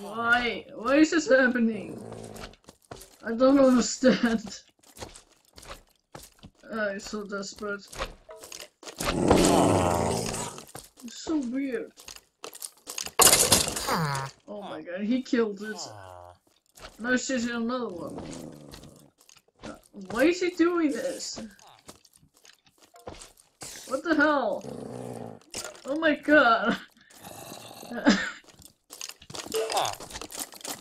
Why? Why is this happening? I don't understand. Ah, I'm so desperate. It's so weird. Oh my god, he killed it. Now she's in another one. Why is he doing this? What the hell? Oh my god.